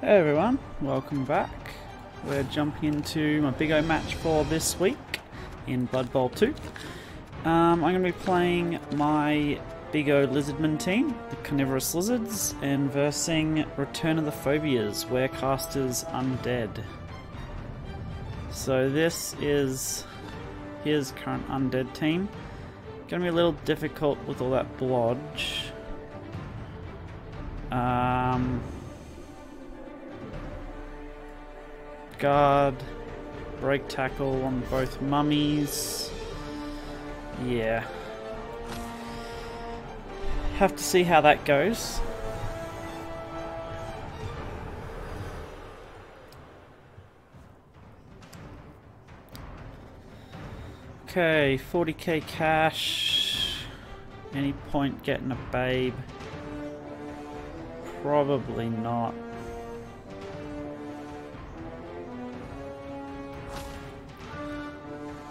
Hey everyone, welcome back. We're jumping into my Big O match for this week in Blood Bowl 2. Um, I'm going to be playing my Big O Lizardman team, the Carnivorous Lizards, and versing Return of the Phobias, Werecasters Undead. So this is his current Undead team. Going to be a little difficult with all that blodge. Um, guard, break tackle on both mummies. Yeah. Have to see how that goes. Okay, 40k cash. Any point getting a babe? Probably not.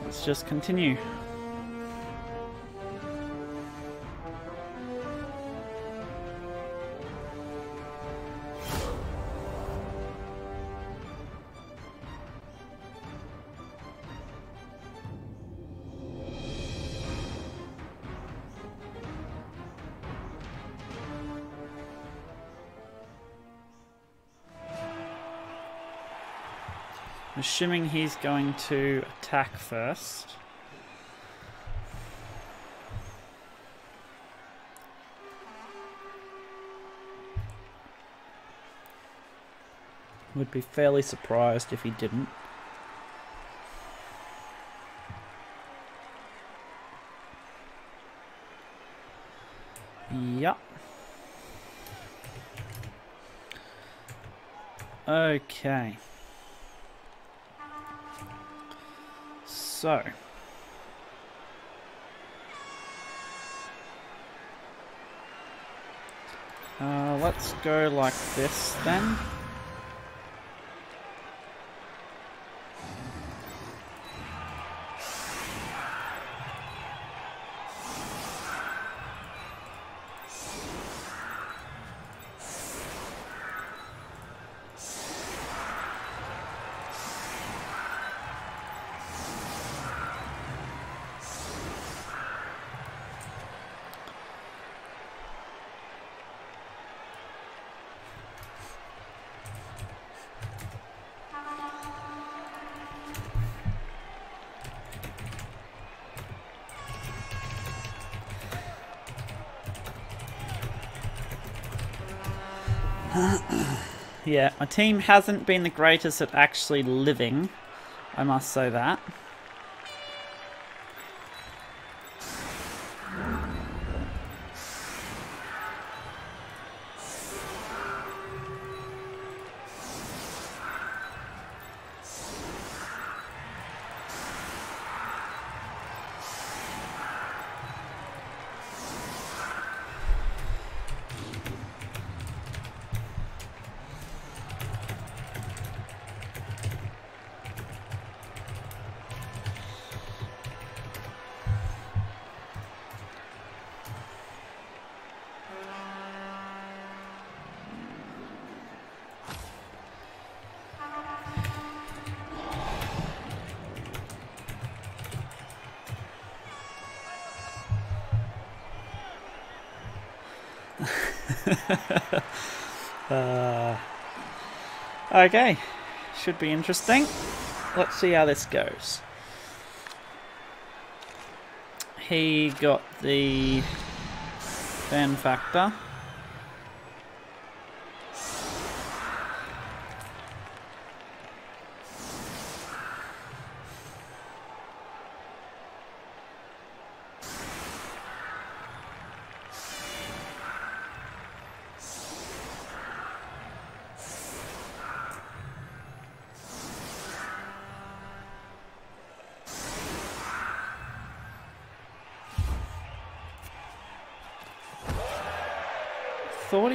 Let's just continue. Assuming he's going to attack first. Would be fairly surprised if he didn't. Yep. Okay. So. Uh, let's go like this then. Yeah, my team hasn't been the greatest at actually living. I must say that. uh, okay, should be interesting. Let's see how this goes. He got the fan factor.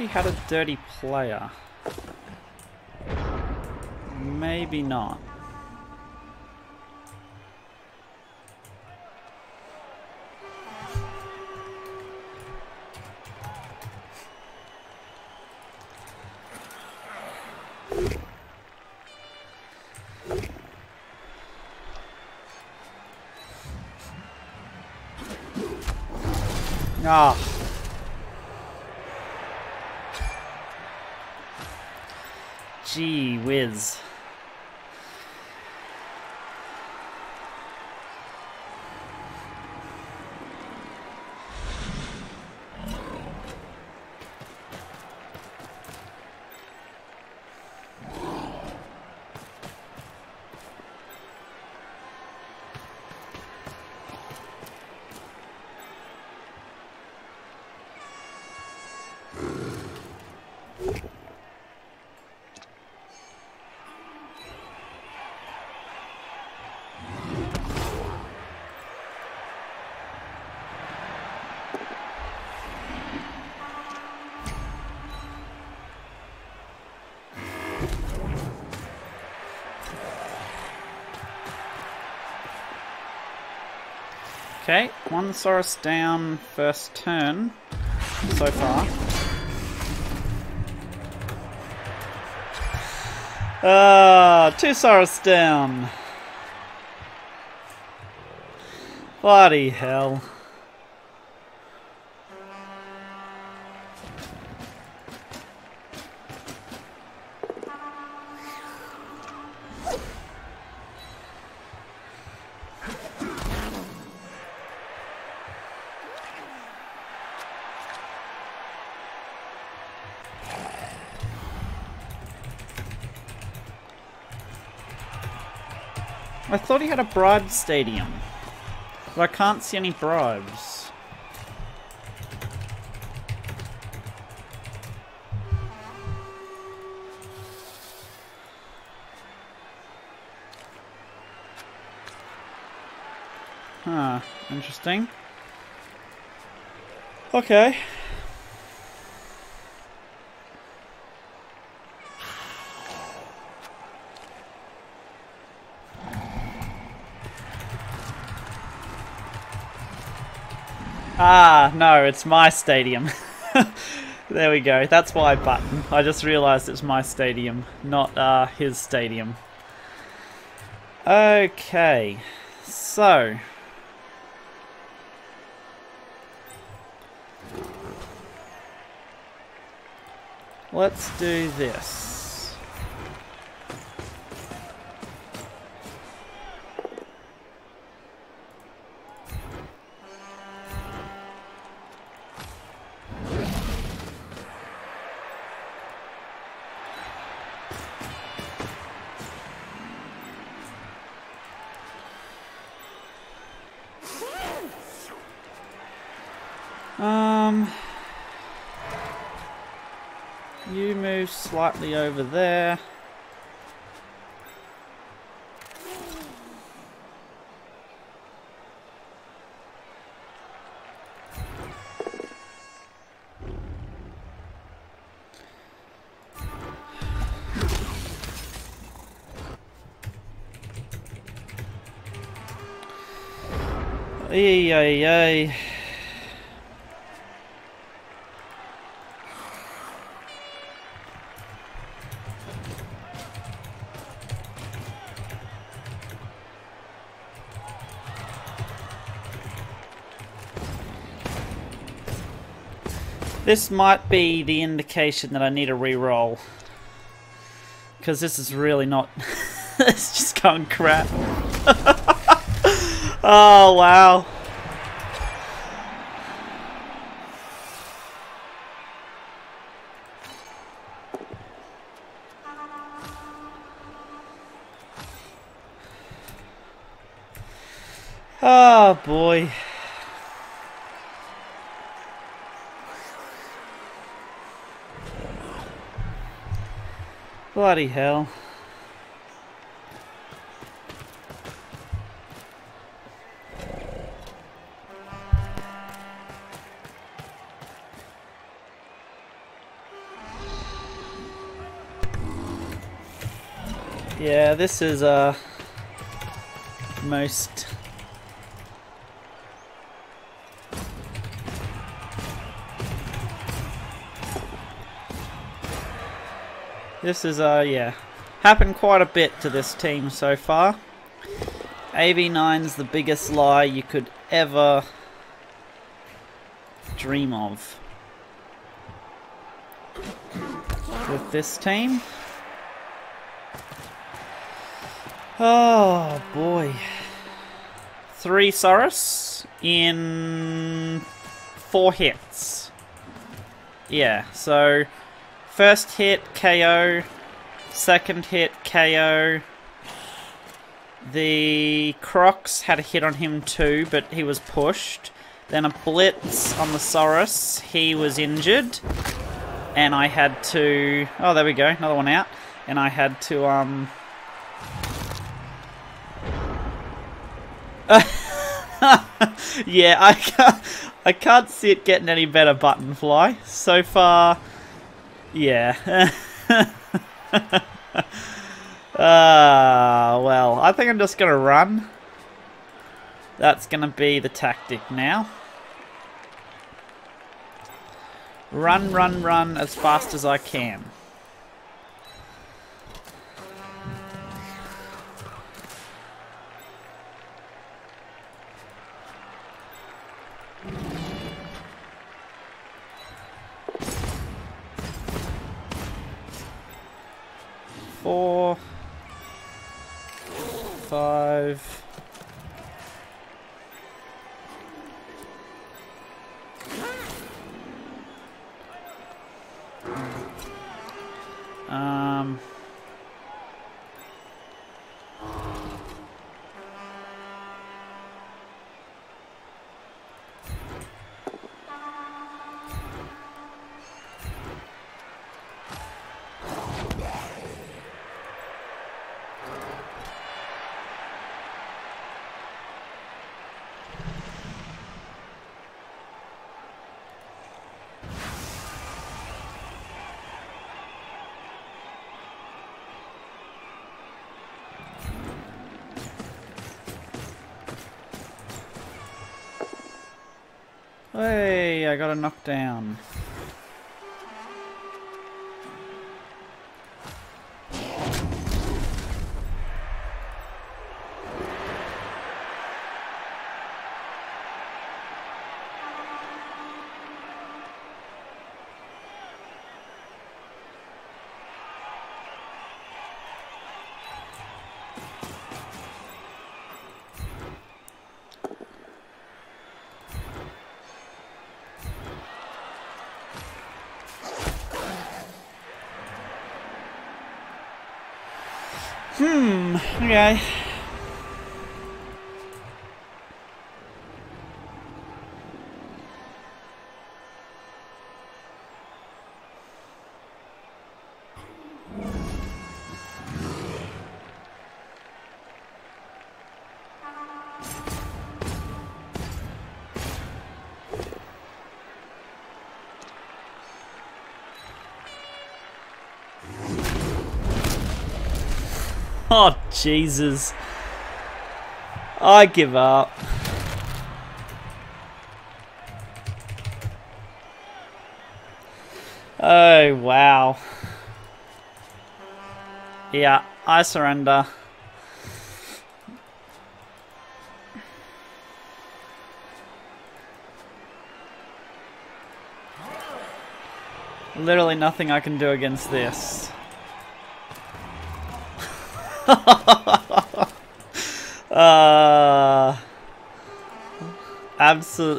He had a dirty player. Maybe not. Ah. Gee whiz. Okay, one Saurus down first turn so far. Ah, two Saurus down. Bloody hell. Thought he had a bribe stadium. But I can't see any bribes. Huh, interesting. Okay. Ah, no, it's my stadium. there we go. That's why button. I just realised it's my stadium, not uh, his stadium. Okay, so... Let's do this. Move over there. Ay, ay, ay. This might be the indication that I need a re-roll. Because this is really not... it's just going crap. oh, wow. Oh, boy. Bloody hell. Yeah, this is uh most This is, uh, yeah, happened quite a bit to this team so far. AV9's the biggest lie you could ever dream of. With this team. Oh, boy. Three Saurus in four hits. Yeah, so first hit KO, second hit KO. The Krox had a hit on him too, but he was pushed. Then a blitz on the Saurus, he was injured. And I had to... Oh, there we go, another one out. And I had to, um... yeah, I can't, I can't see it getting any better, Buttonfly. So far, yeah. Ah, uh, well, I think I'm just going to run. That's going to be the tactic now. Run, run, run as fast as I can. Four, five, um, Hey, I got a knockdown. Hmm, okay. Oh, Jesus. I give up. Oh, wow. Yeah, I surrender. Literally nothing I can do against this.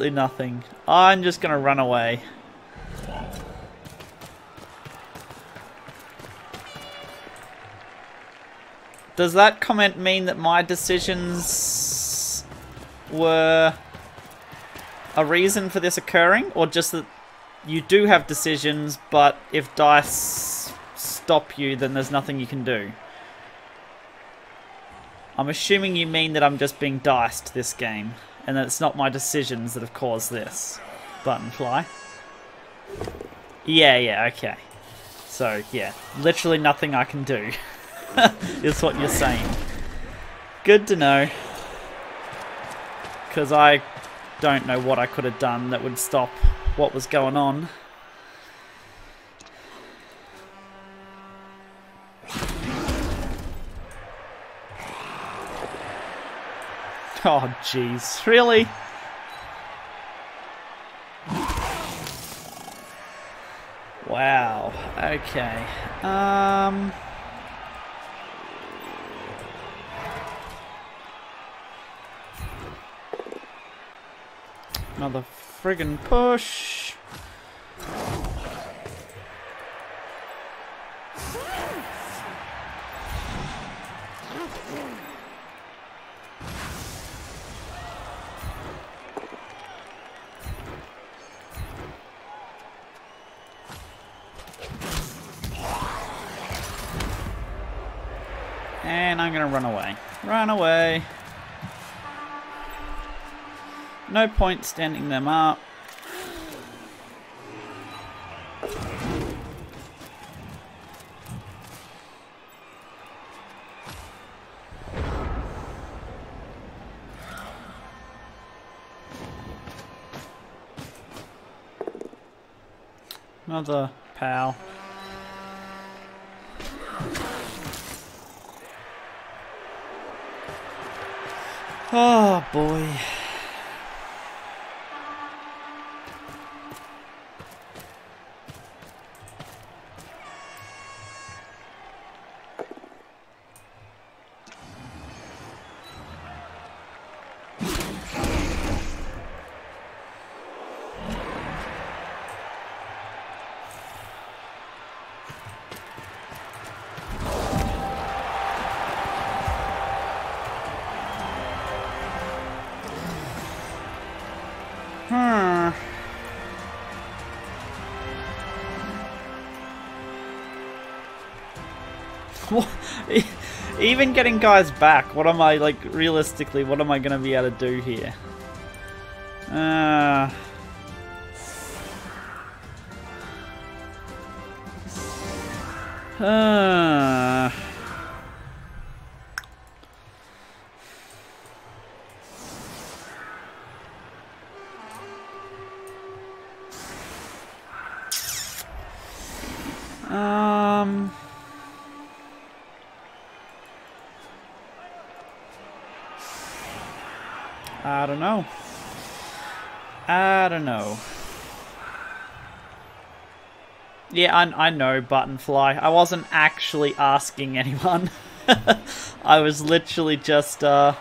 Absolutely nothing. I'm just going to run away. Does that comment mean that my decisions were a reason for this occurring? Or just that you do have decisions, but if dice stop you, then there's nothing you can do? I'm assuming you mean that I'm just being diced this game, and that it's not my decisions that have caused this. Buttonfly. Yeah, yeah, okay. So, yeah, literally nothing I can do, is what you're saying. Good to know. Because I don't know what I could have done that would stop what was going on. Oh, jeez. Really? Wow. Okay. Um... Another friggin' push. And I'm gonna run away. Run away. No point standing them up. Another pal. Oh boy. Even getting guys back, what am I, like, realistically, what am I going to be able to do here? Uh... Uh... Yeah, I, I know, Buttonfly. I wasn't actually asking anyone. I was literally just, uh...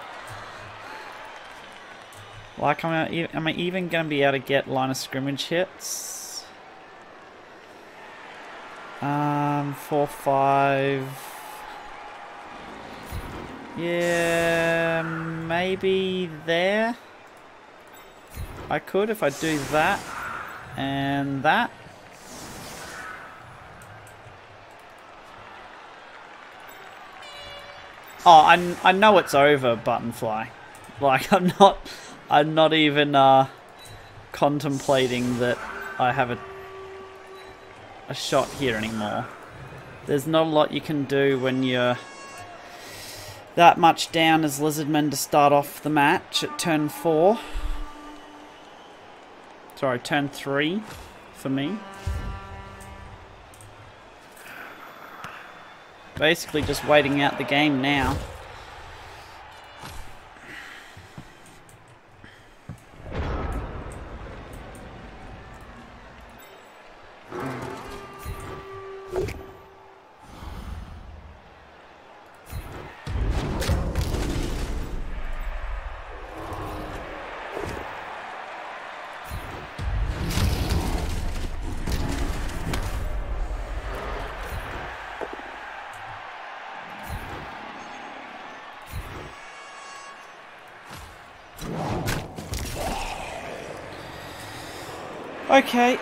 Like, am I, am I even going to be able to get line of scrimmage hits? Um, four, five. Yeah, maybe there. I could if I do that and that. Oh, I, I know it's over, Buttonfly. Like, I'm not, I'm not even, uh, contemplating that I have a a shot here anymore. There's not a lot you can do when you're that much down as Lizardmen to start off the match at turn 4. Sorry, turn 3 for me. Basically just waiting out the game now.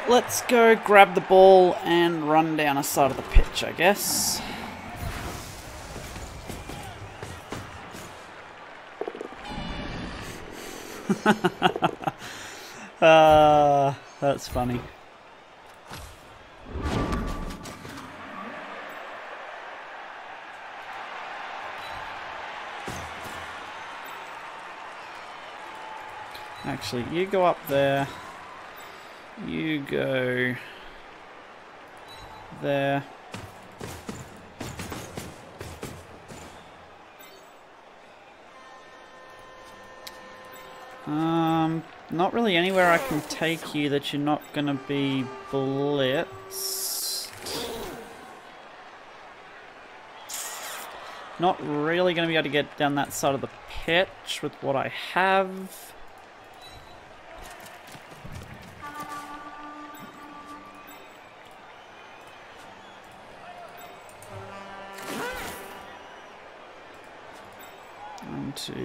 Let's go grab the ball and run down a side of the pitch, I guess. uh, that's funny. Actually, you go up there. You go there. Um, not really anywhere I can take you that you're not going to be blitzed. Not really going to be able to get down that side of the pitch with what I have.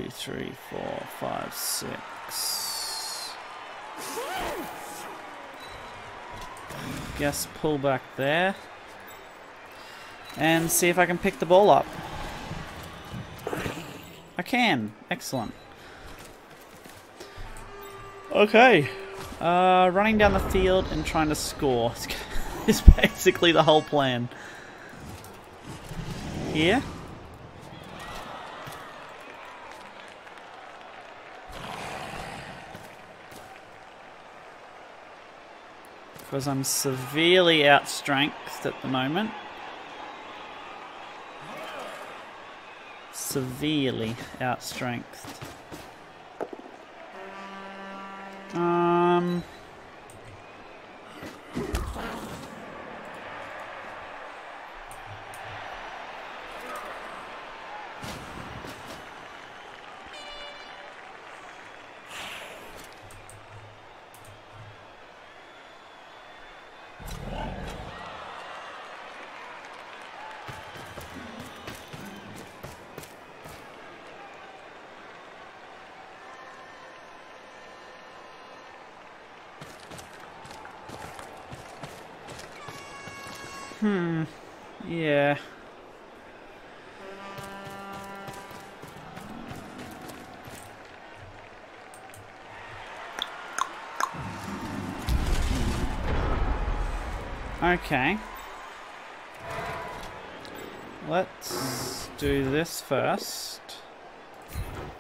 Three, four, five, six. Guess pull back there. And see if I can pick the ball up. I can. Excellent. Okay. Uh, running down the field and trying to score is basically the whole plan. Here. Because I'm severely outstrengthed at the moment. Severely outstrengthed. Um... Okay. Let's do this first.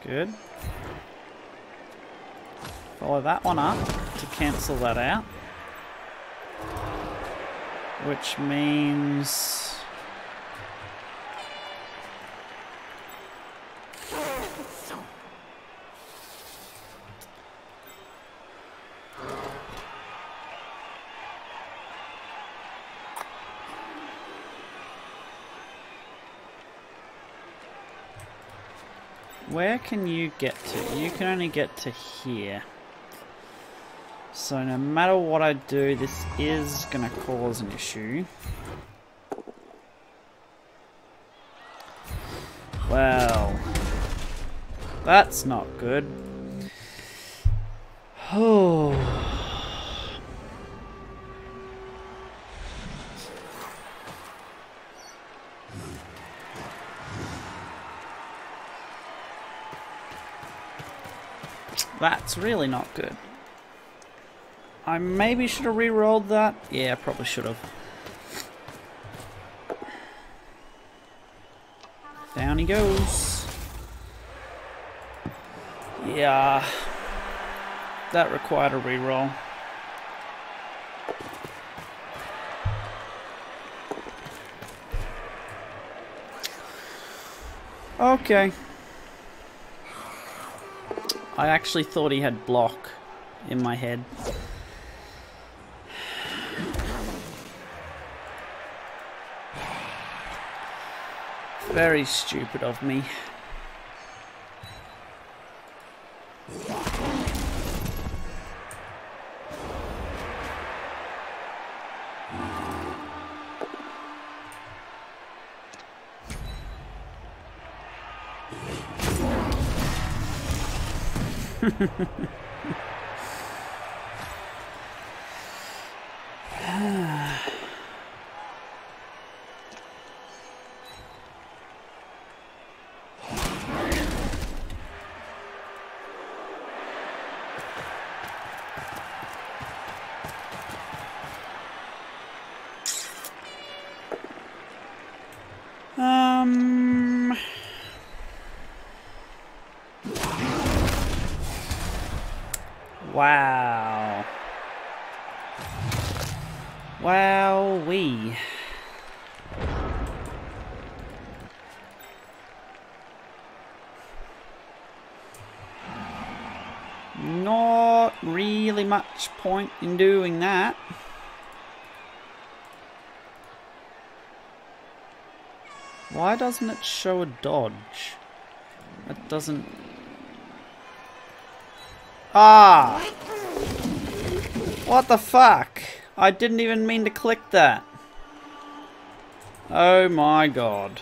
Good. Follow that one up to cancel that out. Which means... can you get to? You can only get to here. So no matter what I do, this is going to cause an issue. Well, that's not good. That's really not good. I maybe should have re-rolled that. Yeah, probably should have. Down he goes. Yeah. That required a re-roll. Okay. I actually thought he had block in my head. Very stupid of me. Um. Wow. Wow, we. Not really much point in doing that. Why doesn't it show a dodge? It doesn't... Ah! What the fuck? I didn't even mean to click that. Oh my god.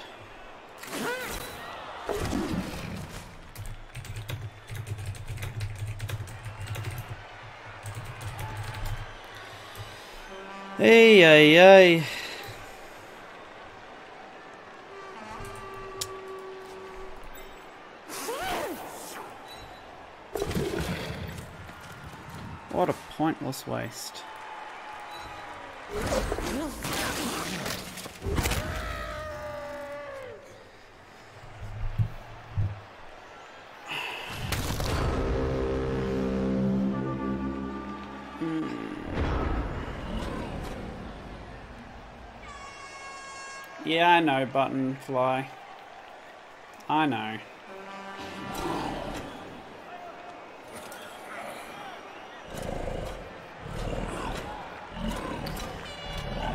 Hey, hey, hey. Pointless waste. Hmm. Yeah, I know, button fly. I know.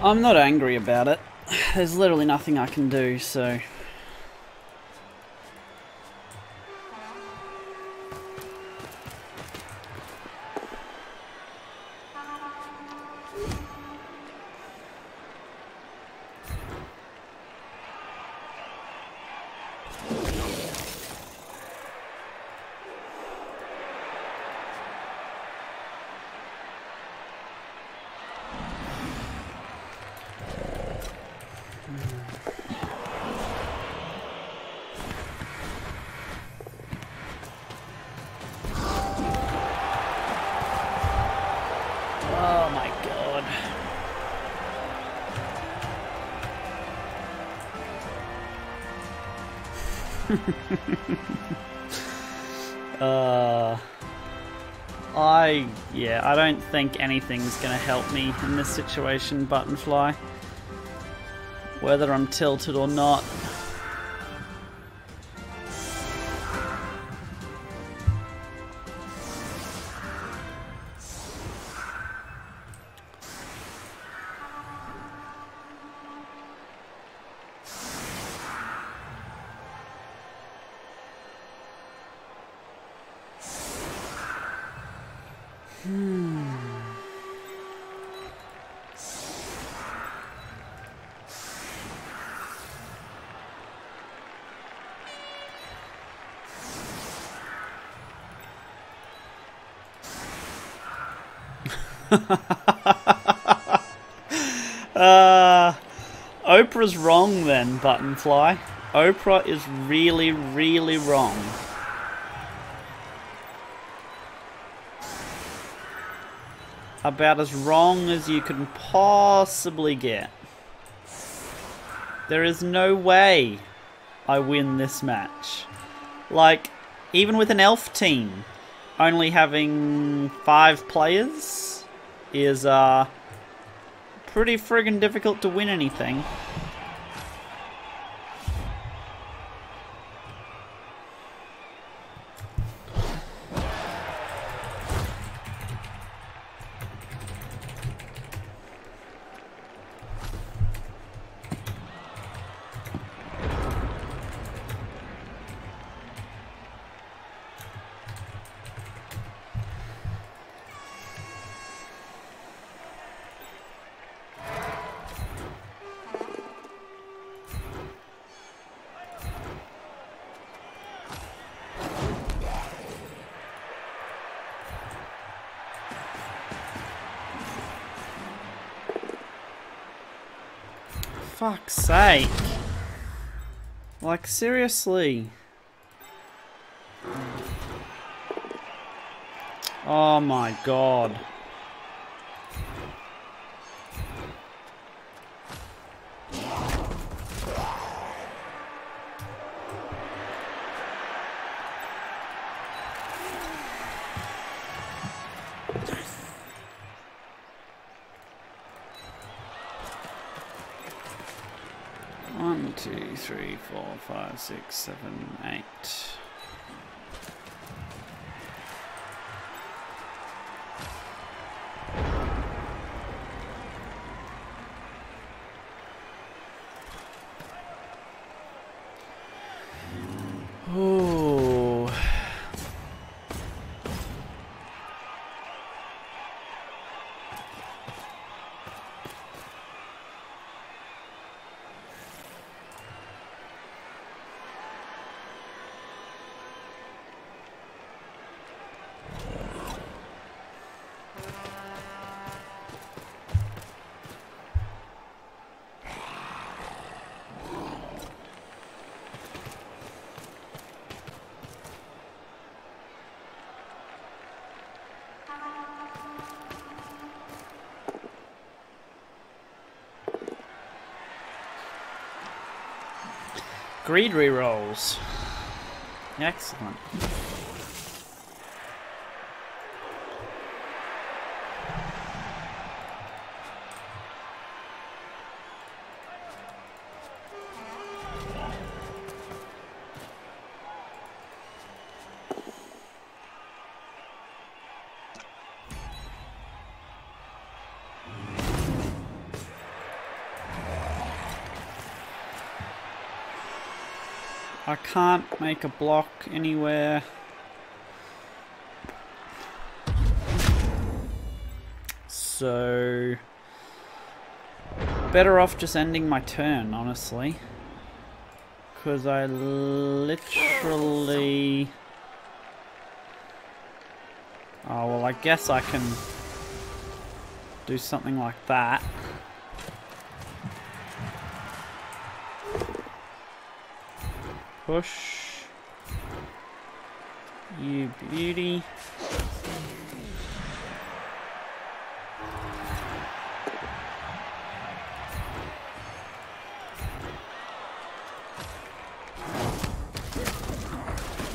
I'm not angry about it. There's literally nothing I can do, so... uh, I, yeah, I don't think anything's gonna help me in this situation, Buttonfly. Whether I'm tilted or not. uh, Oprah's wrong then, Buttonfly. Oprah is really, really wrong. About as wrong as you can possibly get. There is no way I win this match. Like, even with an elf team, only having five players is uh, pretty friggin' difficult to win anything. Seriously. Oh my god. Six, seven, eight. Greed rerolls. Excellent. Make a block anywhere. So... Better off just ending my turn, honestly. Because I literally... Oh, well, I guess I can do something like that. Push. You beauty.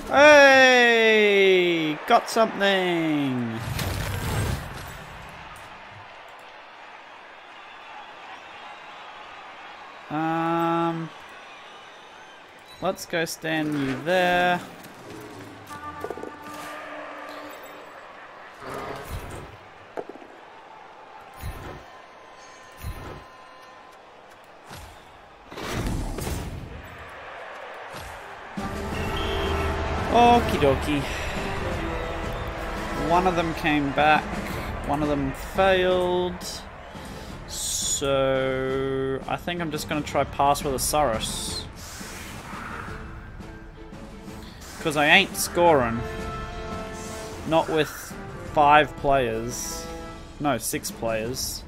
Hey! Got something! Um, let's go stand you there. Dokie. One of them came back, one of them failed. So I think I'm just going to try pass with a Saurus. Because I ain't scoring. Not with five players. No, six players.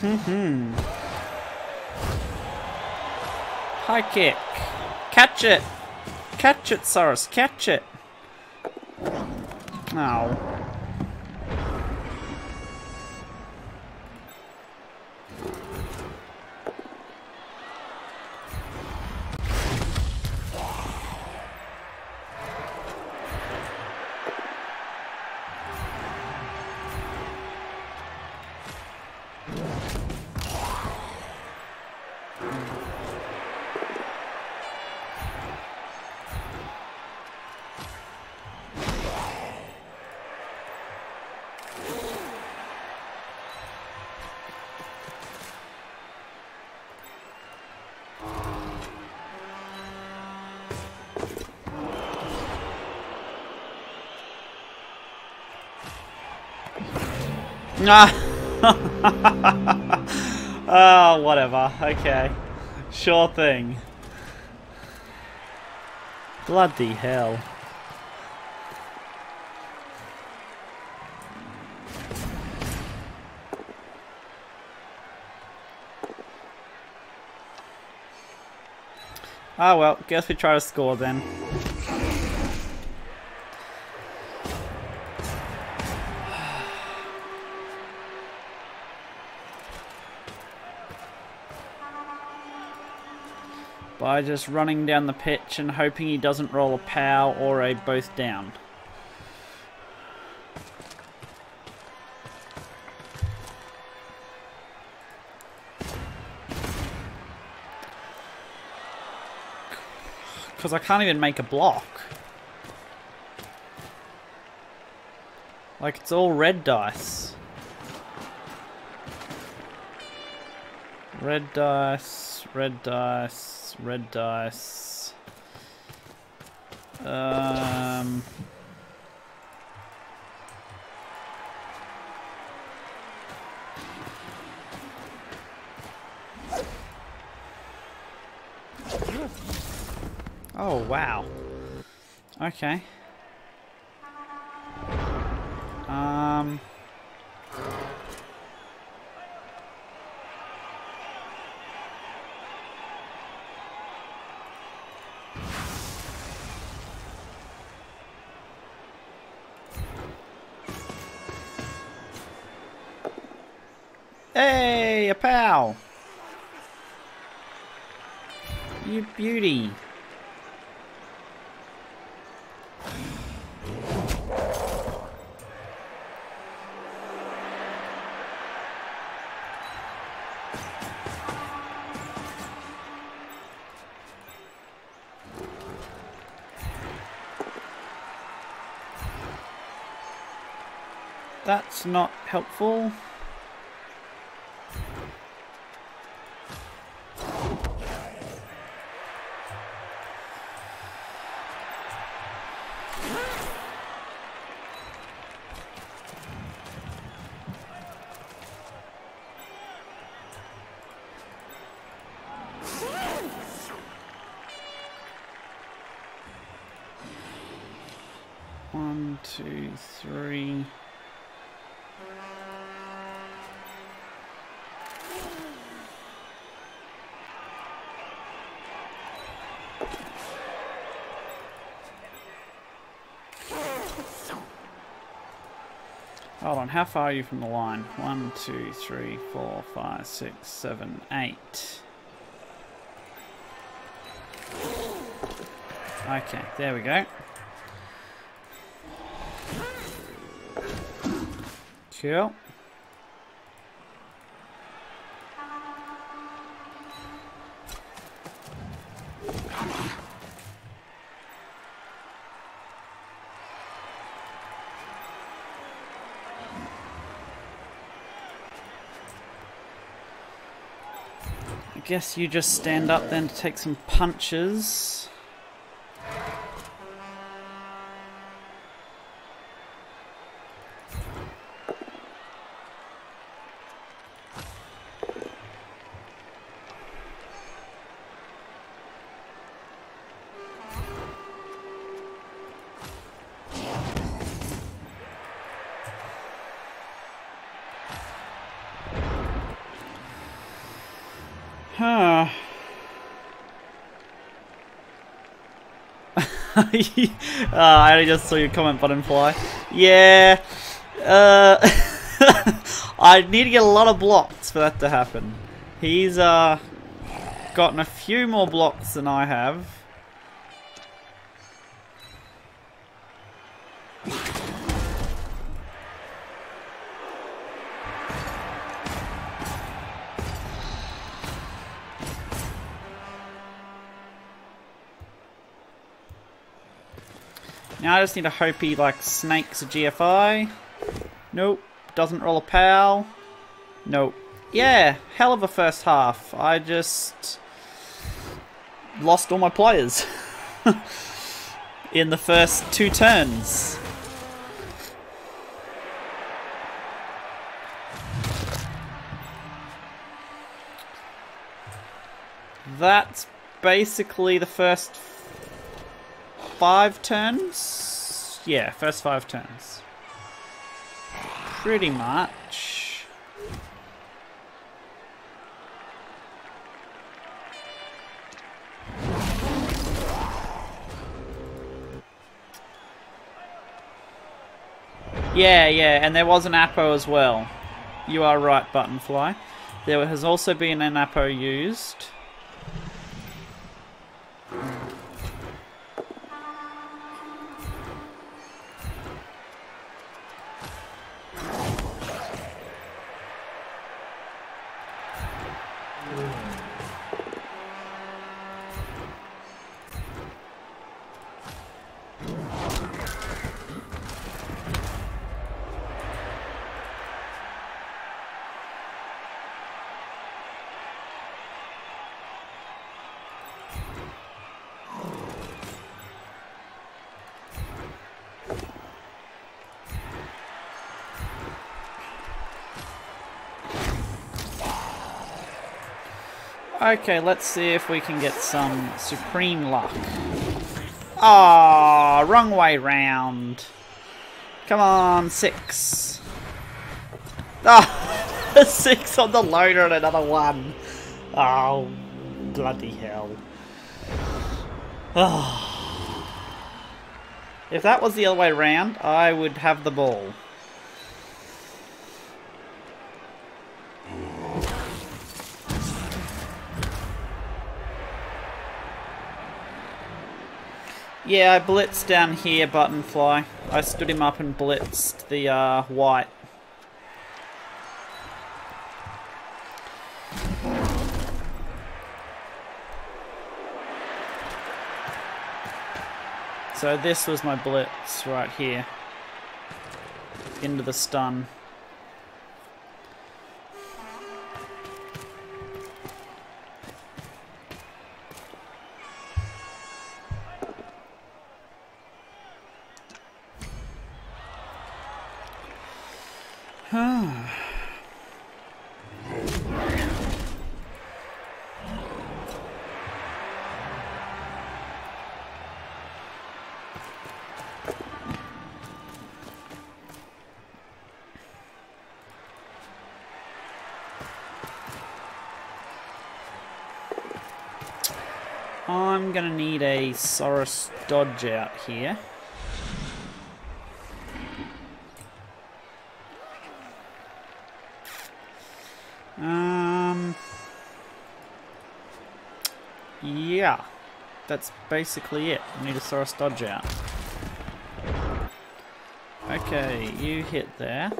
Mm-hmm. High kick. Catch it. Catch it, Saurus. Catch it. Ow. Oh, whatever. Okay. Sure thing. Bloody hell. Ah well, guess we try to score then. By just running down the pitch and hoping he doesn't roll a pow or a both down. Because I can't even make a block. Like, it's all red dice. Red dice, red dice, red dice. Um... Oh, wow. Okay. Um, You beauty. That's not helpful. Hold on, how far are you from the line? One, two, three, four, five, six, seven, eight. Okay, there we go. Cool. Guess you just stand up then to take some punches. Uh, I just saw your comment Buttonfly. Yeah. Uh, I need to get a lot of blocks for that to happen. He's uh, gotten a few more blocks than I have. Now I just need to hope he like snakes a GFI. Nope. Doesn't roll a pow. Nope. Yeah, hell of a first half. I just lost all my players in the first two turns. That's basically the first five turns? Yeah, first five turns. Pretty much. Yeah, yeah, and there was an Apo as well. You are right, Buttonfly. There has also been an Apo used. Okay, let's see if we can get some supreme luck. Ah, wrong way round. Come on, six. Ah, oh, six on the loader and another one. Oh, bloody hell. Oh. If that was the other way around, I would have the ball. Yeah, I blitzed down here, Buttonfly. I stood him up and blitzed the uh, white. So this was my blitz right here. Into the stun. Need a Saurus Dodge out here. Um, yeah, that's basically it. I need a Saurus Dodge out. Okay, you hit there.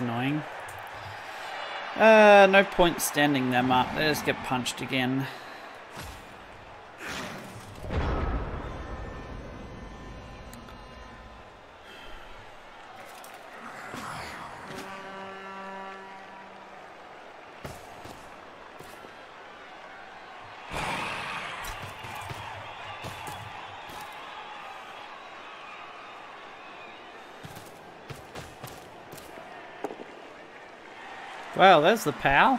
Annoying. Uh, no point standing them up. They just get punched again. Well, there's the pow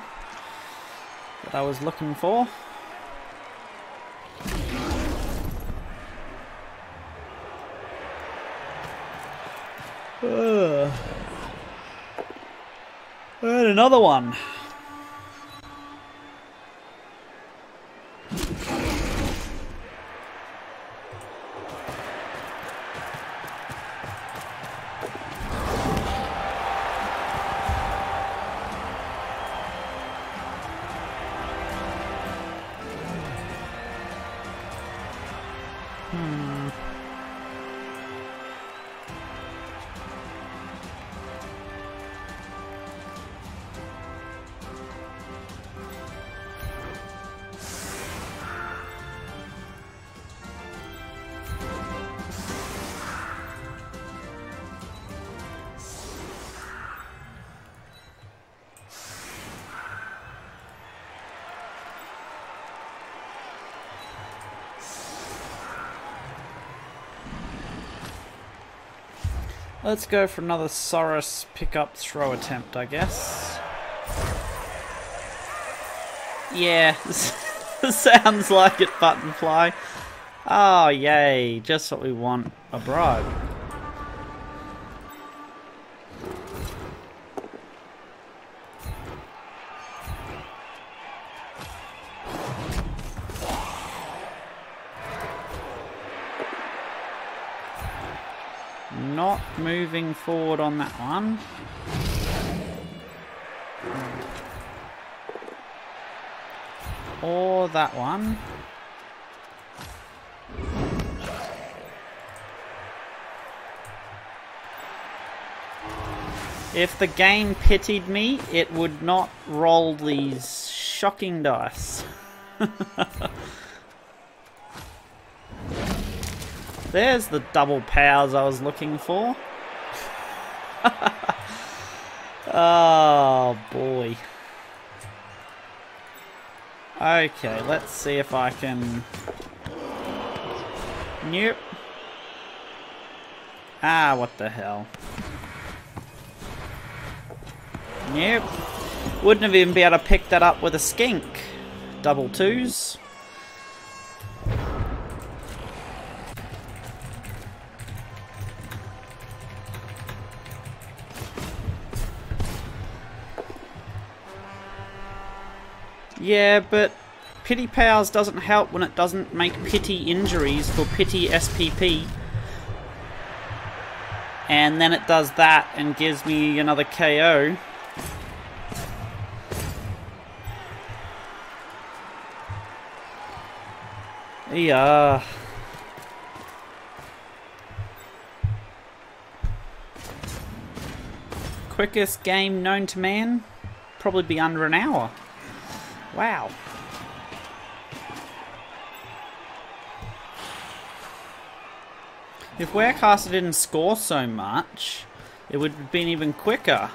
that I was looking for. And another one. Hmm. Let's go for another Saurus pickup throw attempt, I guess. Yeah, sounds like it, Buttonfly. Oh, ah, yay, just what we want, a bribe. Moving forward on that one. Or that one. If the game pitied me, it would not roll these shocking dice. There's the double powers I was looking for. oh, boy. Okay, let's see if I can... Nope. Ah, what the hell. Nope. Wouldn't have even been able to pick that up with a skink. Double twos. Yeah, but Pity Powers doesn't help when it doesn't make pity injuries for Pity SPP. And then it does that and gives me another KO. Yeah. Quickest game known to man? Probably be under an hour. Wow. If Warecaster didn't score so much, it would have been even quicker.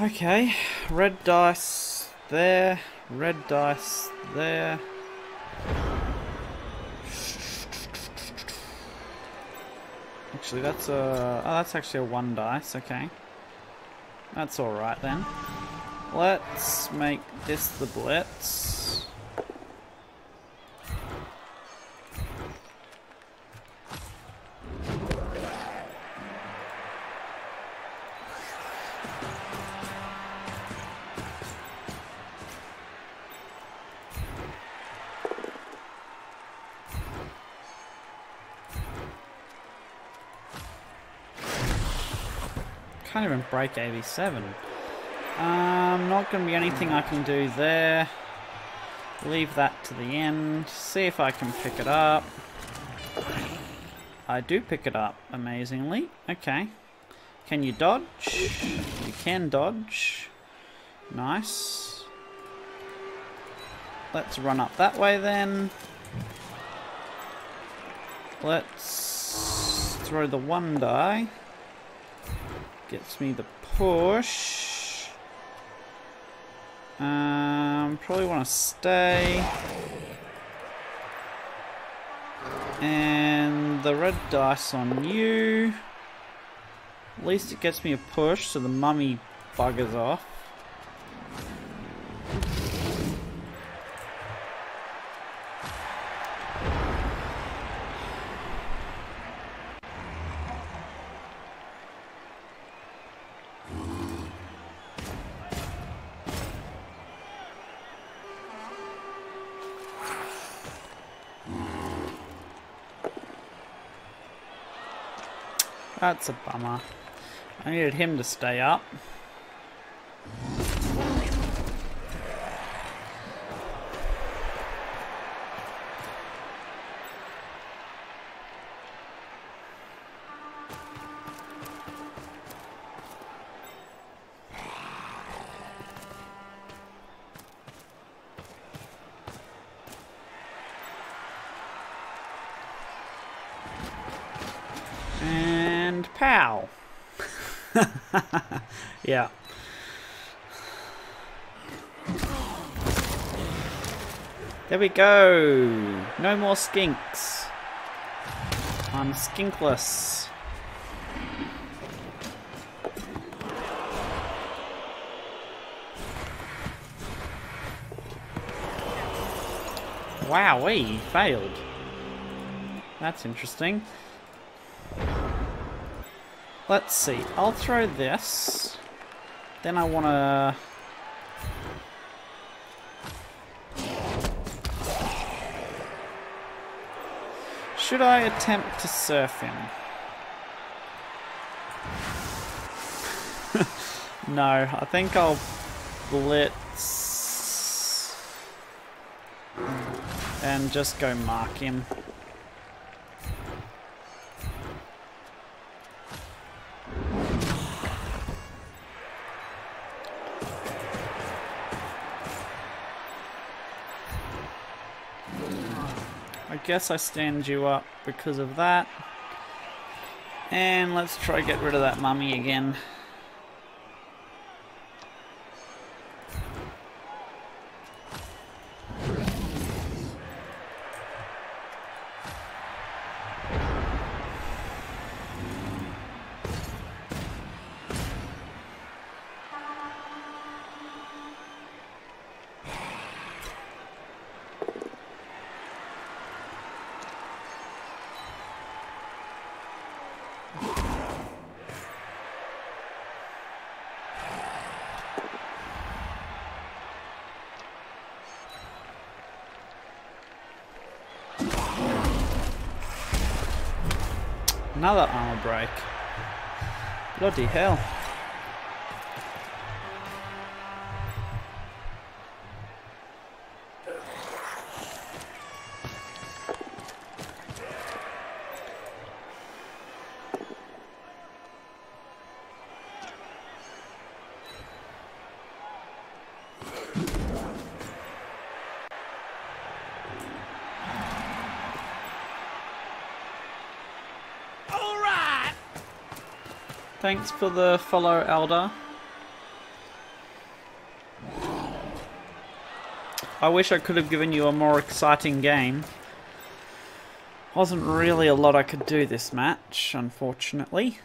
Okay, red dice there, red dice there. Actually, that's a... Oh, that's actually a one dice, okay. That's alright then. Let's make this the blitz. Break AV7. Um, not going to be anything I can do there. Leave that to the end. See if I can pick it up. I do pick it up, amazingly. Okay. Can you dodge? You can dodge. Nice. Let's run up that way then. Let's throw the one die. Gets me the push. Um, probably want to stay. And the red dice on you. At least it gets me a push, so the mummy buggers off. That's a bummer. I needed him to stay up. Yeah. There we go. No more skinks. I'm skinkless. Wow, we failed. That's interesting. Let's see. I'll throw this. Then I want to... Should I attempt to surf him? no, I think I'll blitz and just go mark him. I guess I stand you up because of that. And let's try get rid of that mummy again. Another armor break. Bloody hell. Thanks for the follow, Elder. I wish I could have given you a more exciting game. Wasn't really a lot I could do this match, unfortunately.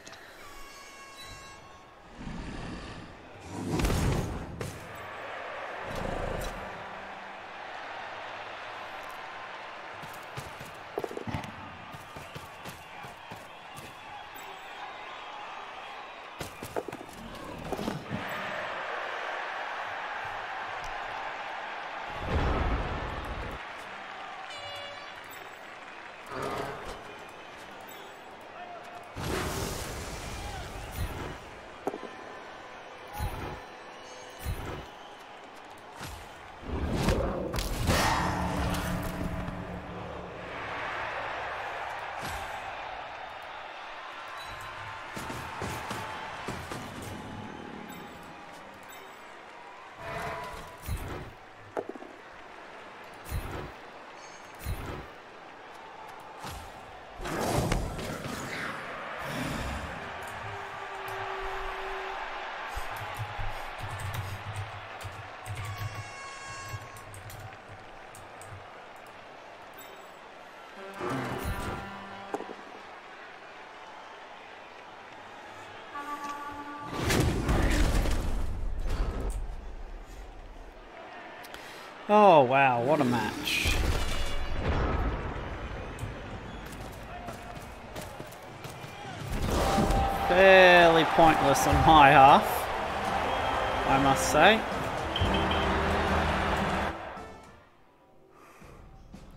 Oh wow, what a match. Fairly pointless on my half, I must say.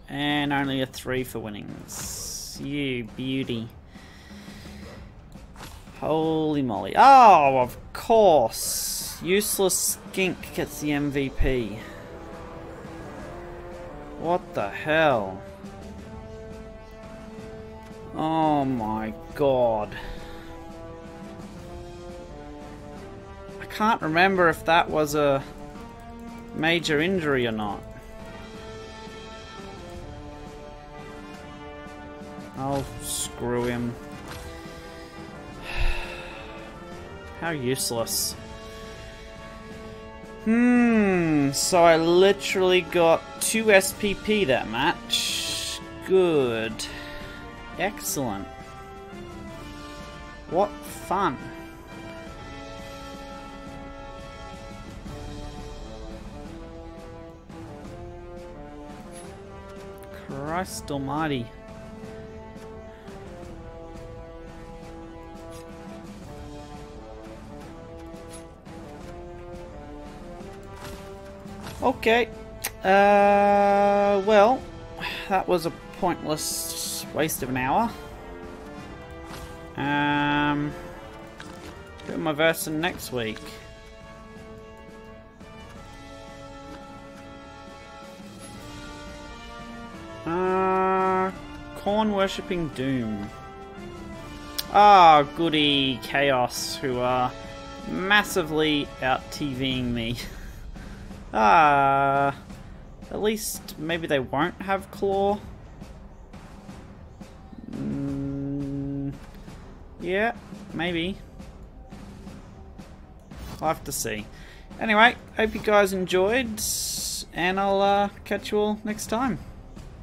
And only a three for winnings. You beauty. Holy moly. Oh, of course. Useless skink gets the MVP. What the hell? Oh my god. I can't remember if that was a major injury or not. Oh, screw him. How useless. Hmm, so I literally got 2 SPP that match. Good. Excellent. What fun. Christ almighty. Okay. Uh, well, that was a pointless Waste of an hour. Um, do my version next week. Uh, Khorne worshipping Doom. Ah, goody Chaos, who are massively out TVing me. ah, at least maybe they won't have Claw. Mm, yeah, maybe. I'll have to see. Anyway, hope you guys enjoyed, and I'll uh, catch you all next time.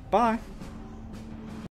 Bye.